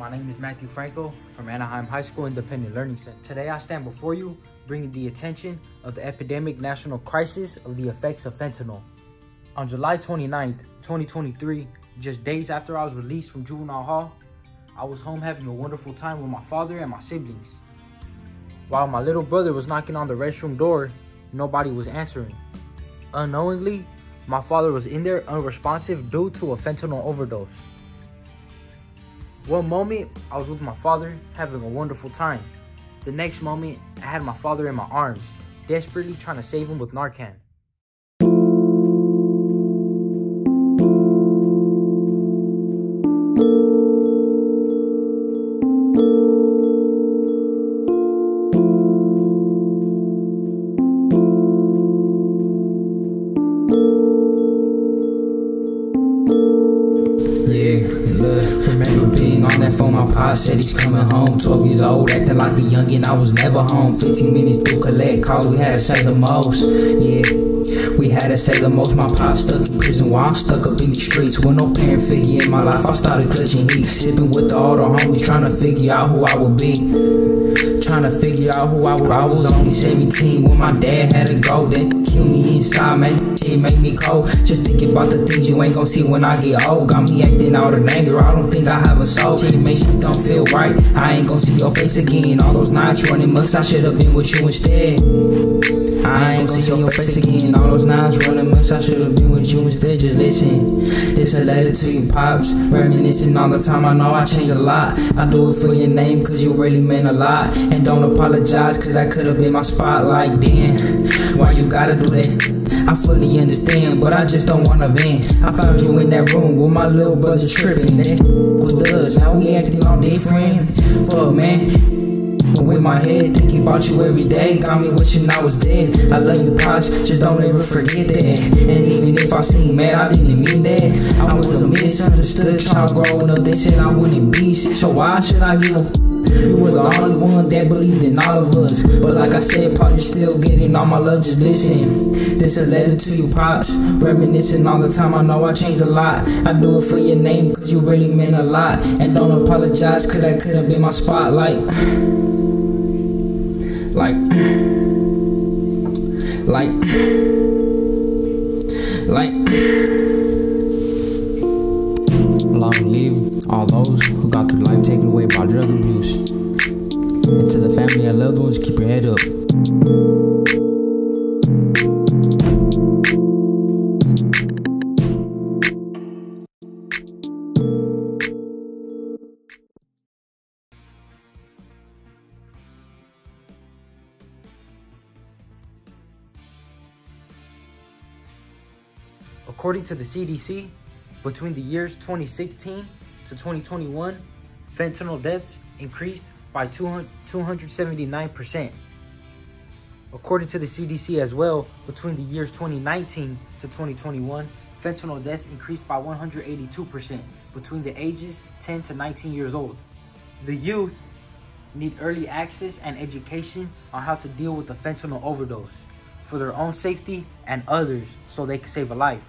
My name is Matthew Franco from Anaheim High School Independent Learning Center. Today I stand before you bringing the attention of the epidemic national crisis of the effects of fentanyl. On July 29th, 2023, just days after I was released from juvenile hall, I was home having a wonderful time with my father and my siblings. While my little brother was knocking on the restroom door, nobody was answering. Unknowingly, my father was in there unresponsive due to a fentanyl overdose. One moment, I was with my father having a wonderful time. The next moment, I had my father in my arms, desperately trying to save him with Narcan. Remember being on that phone, my pop said he's coming home. 12 years old, acting like a youngin', I was never home. 15 minutes to collect calls, we had to say the most. Yeah, we had to say the most. My pop stuck in prison while I'm stuck up in the streets. With no parent figure in my life, I started clutching heat. Sipping with the older homies, trying to figure out who I would be. Trying to figure out who I would. I was only 17 when my dad had to go. Then kill me inside, man. Shit made me cold. Just thinking about the things you ain't gonna see when I get old. Got me acting out in anger. I don't think I have a soul. It makes you don't feel right. I ain't gonna see your face again. All those nights running mucks, I should have been with you instead. I see your face again. All those nights running mucks, I should have been with you instead. Just listen. This a letter to you, pops. Reminiscing all the time. I know I changed a lot. I do it for your name, cause you really meant a lot. And don't apologize, cause that could have been my spotlight. then. why you gotta do that? I fully understand, but I just don't wanna vent. I found you in that room with my little brother tripping. That was us. Now we acting all different. Fuck, man. With my head thinking about you every day, got me wishing I was dead. I love you, Posh, just don't ever forget that. And even if I seem mad, I didn't mean that. I was a misunderstood child growing up. They said I wouldn't be shit, so why should I give a f? You were the only one that believed in all of us. But like I said, Pops, you're still getting all my love, just listen. This a letter to you, Pops. Reminiscing all the time, I know I changed a lot. I do it for your name, cause you really meant a lot. And don't apologize, cause that could have been my spotlight. Like, like. Long live all those who got their life taken away by drug abuse. And to the family and loved ones, keep your head up. According to the CDC, between the years 2016 to 2021, fentanyl deaths increased by 279%. According to the CDC as well, between the years 2019 to 2021, fentanyl deaths increased by 182% between the ages 10 to 19 years old. The youth need early access and education on how to deal with the fentanyl overdose for their own safety and others so they can save a life.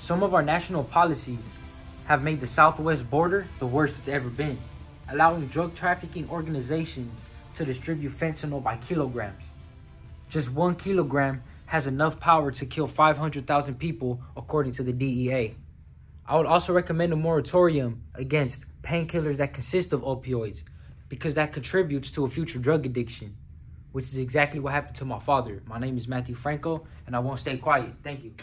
Some of our national policies have made the southwest border the worst it's ever been, allowing drug trafficking organizations to distribute fentanyl by kilograms. Just one kilogram has enough power to kill 500,000 people, according to the DEA. I would also recommend a moratorium against painkillers that consist of opioids because that contributes to a future drug addiction, which is exactly what happened to my father. My name is Matthew Franco, and I won't stay quiet. Thank you.